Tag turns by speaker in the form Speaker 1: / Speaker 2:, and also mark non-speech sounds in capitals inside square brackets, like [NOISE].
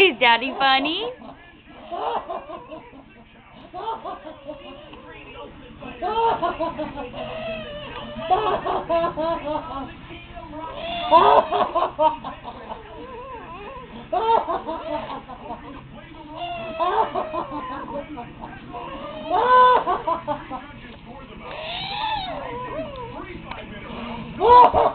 Speaker 1: Is Daddy funny? [LAUGHS]
Speaker 2: Oh!